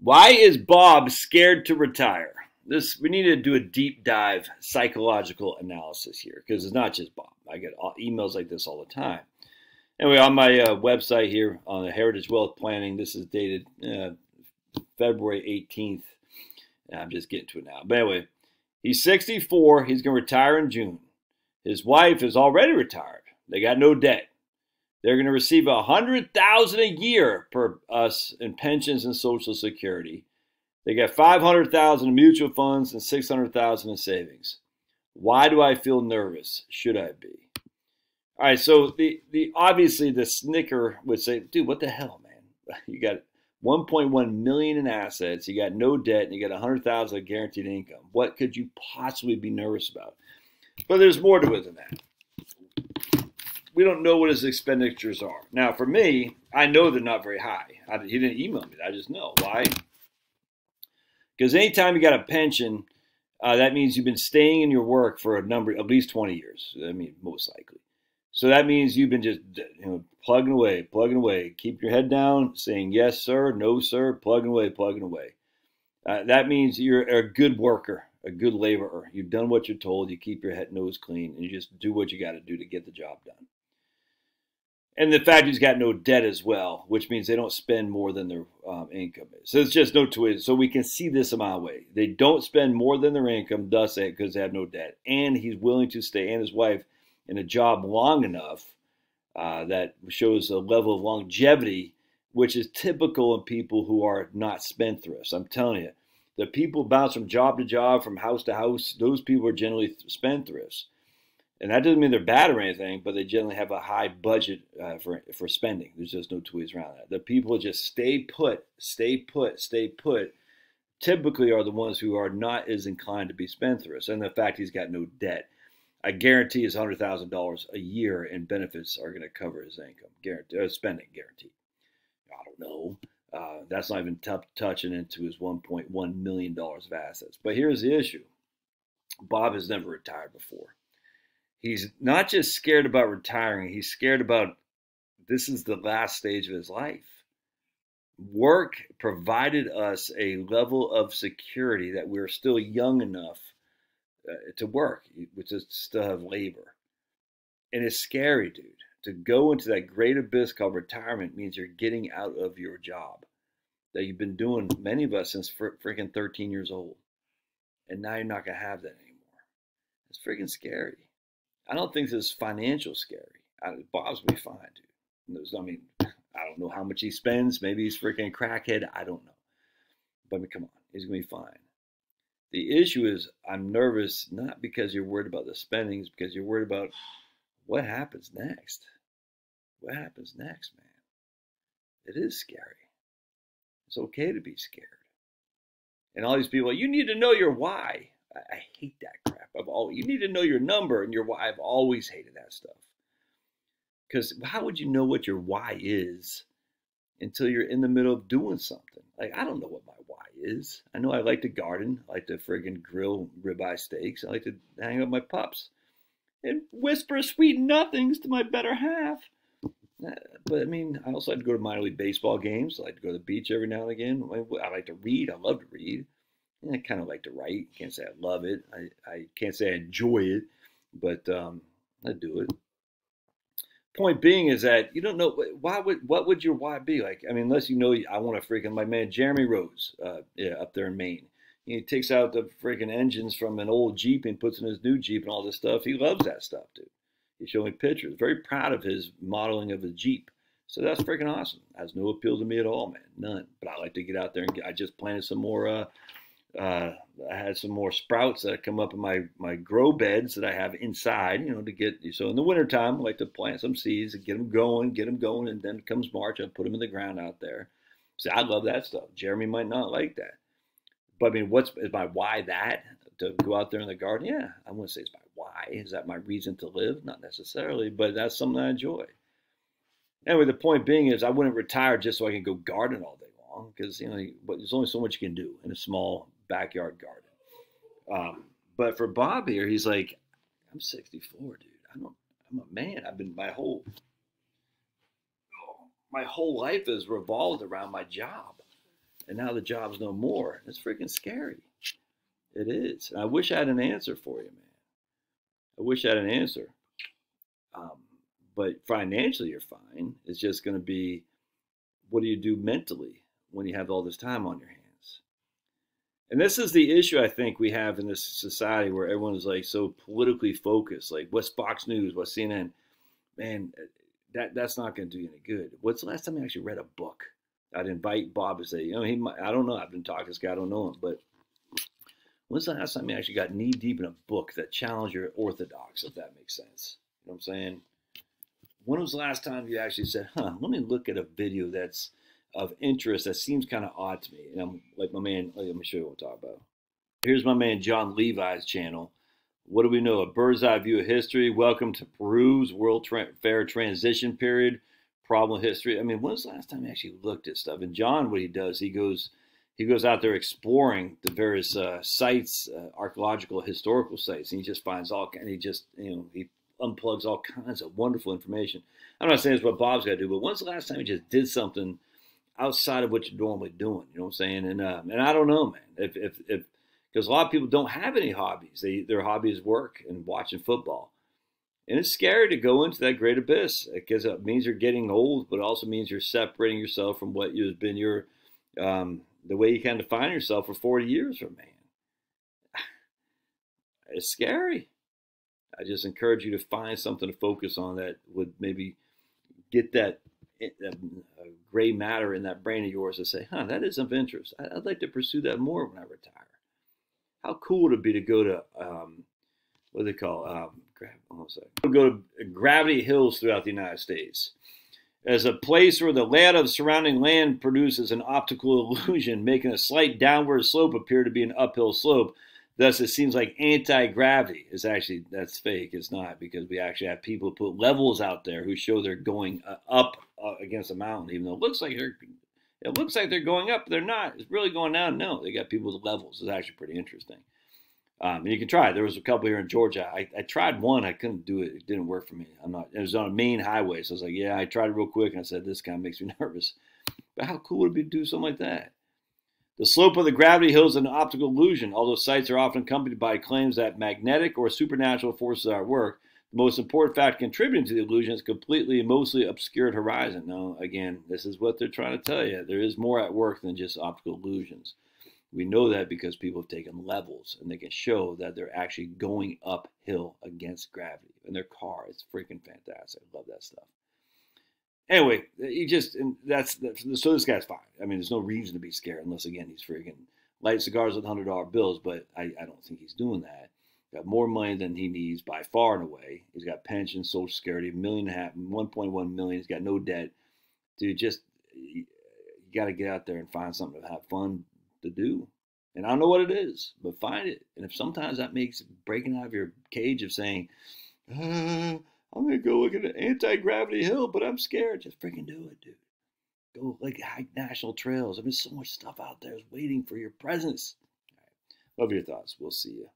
Why is Bob scared to retire? This we need to do a deep dive psychological analysis here because it's not just Bob. I get emails like this all the time. Anyway, on my uh, website here on the Heritage Wealth Planning, this is dated uh, February 18th. I'm just getting to it now. But anyway, he's 64. He's going to retire in June. His wife is already retired. They got no debt. They're going to receive a hundred thousand a year per us in pensions and Social Security. They got five hundred thousand in mutual funds and six hundred thousand in savings. Why do I feel nervous? Should I be? All right, so the the obviously the snicker would say, dude, what the hell, man? You got 1.1 million in assets, you got no debt, and you got 100,000 guaranteed income. What could you possibly be nervous about? But there's more to it than that we don't know what his expenditures are. Now, for me, I know they're not very high. I, he didn't email me. I just know why. Because anytime you got a pension, uh, that means you've been staying in your work for a number, at least 20 years. I mean, most likely. So that means you've been just you know, plugging away, plugging away. Keep your head down, saying yes, sir, no, sir, plugging away, plugging away. Uh, that means you're a good worker, a good laborer. You've done what you're told. You keep your head nose clean, and you just do what you got to do to get the job done and the fact he's got no debt as well, which means they don't spend more than their um, income is. So it's just no twist. So we can see this a mile away. They don't spend more than their income, thus because they have no debt, and he's willing to stay and his wife in a job long enough uh, that shows a level of longevity, which is typical in people who are not spendthrifts. I'm telling you, the people bounce from job to job, from house to house. Those people are generally spendthrifts and that doesn't mean they're bad or anything, but they generally have a high budget uh, for for spending. There's just no two ways around that. The people just stay put, stay put, stay put. Typically, are the ones who are not as inclined to be spendthrifts, and the fact he's got no debt. I guarantee his hundred thousand dollars a year in benefits are going to cover his income, guarantee, uh, spending guarantee. I don't know. Uh, that's not even t- touching into his 1.1 million dollars of assets. But here's the issue: Bob has never retired before he's not just scared about retiring, he's scared about this is the last stage of his life. Work provided us a level of security that we are still young enough uh, to work, which is still have labor. And it's scary, dude. To go into that great abyss called retirement means you're getting out of your job that you've been doing, many of us, since fr- freaking 13 years old. And now you're not going to have that anymore. It's freaking scary. I don't think this is financial scary. I, Bob's be fine, dude. I mean, I don't know how much he spends. Maybe he's freaking crackhead. I don't know. But I mean, come on, he's gonna be fine. The issue is I'm nervous not because you're worried about the spending, it's because you're worried about what happens next. What happens next, man? It is scary. It's okay to be scared. And all these people, you need to know your why. I, hate that crap. I've always, you need to know your number and your why. I've always hated that stuff. Because how would you know what your why is until you're in the middle of doing something? Like, I don't know what my why is. I know I like to garden. I like to friggin' grill ribeye steaks. I like to hang out with my pups and whisper sweet nothings to my better half. But I mean, I also like to go to minor league baseball games. I like to go to the beach every now and again. I like to read. I love to read. I kind of like to write. Can't say I love it. I, I can't say I enjoy it, but um, I do it. Point being is that you don't know why would what would your why be like? I mean, unless you know I want to freaking my man Jeremy Rose, uh, yeah, up there in Maine. He takes out the freaking engines from an old Jeep and puts in his new Jeep and all this stuff. He loves that stuff, dude. He's me pictures. Very proud of his modeling of a Jeep. So that's freaking awesome. Has no appeal to me at all, man. None. But I like to get out there and get, I just planted some more uh, uh, I had some more sprouts that come up in my, my grow beds that I have inside, you know, to get, so in the wintertime, I like to plant some seeds and get them going, get them going, and then comes March, I put them in the ground out there. See, I love that stuff. Jeremy might not like that. But I mean, what's is my why that? To go out there in the garden? Yeah, I wouldn't say it's my why. Is that my reason to live? Not necessarily, but that's something I enjoy. Anyway, the point being is I wouldn't retire just so I can go garden all day long because, you know, there's only so much you can do in a small backyard garden. Um, but for Bob here, he's like, I'm 64, dude. I don't. I'm a man. I've been my whole my whole life has revolved around my job, and now the job's no more. It's freaking scary. It is. And I wish I had an answer for you, man. I wish I had an answer. Um, but financially, you're fine. It's just going to be what do you do mentally when you have all this time on your hands? And this is the issue I think we have in this society where everyone is like so politically focused. Like, what's Fox News? What's CNN? Man, uh, that that's not going to do you any good. What's the last time you actually read a book? I'd invite Bob to say, you know, he might, I don't know. I've been talking to this guy. I don't know him, but when's the last time you actually got knee deep in a book that challenged your orthodox, if that makes sense? You know what I'm saying? When was the last time you actually said, huh, let me look at a video that's of interest that seems kind of odd to me? And I'm like my man, let me show you what I'm talking about. Here's my man Jon Levi's channel. What do we know? A bird's eye view of history. Welcome to Peru's World Tra- Fair transition period. Problem history. I mean, when's the last time you actually looked at stuff? And Jon, what he does, he goes he goes out there exploring the various uh, sites, uh, archaeological, historical sites, and he just finds all. And he just you know he unplugs all kinds of wonderful information. I'm not saying it's what Bob's got to do, but when's the last time he just did something outside of what you're normally doing? You know what I'm saying? And uh, and I don't know, man. If if if because a lot of people don't have any hobbies. They their hobby is work and watching football. And it's scary to go into that great abyss because it means you're getting old, but also means you're separating yourself from what has been your um, the way you kind of define yourself for 40 years from man. It's scary. I just encourage you to find something to focus on that would maybe get that, gray matter in that brain of yours to say, huh, that is of interest. I'd like to pursue that more when I retire. How cool would it be to go to, um, what do they call, um, go to gravity hills throughout the United States as a place where the layout of surrounding land produces an optical illusion, making a slight downward slope appear to be an uphill slope. Thus, it seems like anti-gravity is actually that's fake. It's not because we actually have people put levels out there who show they're going uh, up against a mountain, even though it looks like they're it looks like they're going up. They're not. It's really going down. No, they got people with levels. It's actually pretty interesting. Um, and you can try. There was a couple here in Georgia. I, I tried one. I couldn't do it. It didn't work for me. I'm not. It was on a main highway, so I was like, yeah. I tried it real quick, and I said, this kind of makes me nervous. But how cool would it be to do something like that? The slope of the gravity hill is an optical illusion. Although sites are often accompanied by claims that magnetic or supernatural forces are at work, the most important fact contributing to the illusion is completely mostly obscured horizon. Now, again, this is what they're trying to tell you. There is more at work than just optical illusions. We know that because people have taken levels and they can show that they're actually going uphill against gravity in their car. It's freaking fantastic. I love that stuff anyway, he just and that's, that's so this guy's fine. I mean, there's no reason to be scared unless again he's freaking light cigars with hundred dollar bills. But I, I don't think he's doing that. Got more money than he needs by far and away. He's got pension, social security, a million and a half, 1.1 million. He's got no debt. Dude, just you, got to get out there and find something to have fun to do. And I don't know what it is, but find it. And if sometimes that makes breaking out of your cage of saying, uh, I'm gonna go look at an anti-gravity hill, but I'm scared. Just freaking do it, dude. Go like hike national trails. I mean, so much stuff out there is waiting for your presence. Love your thoughts. We'll see you.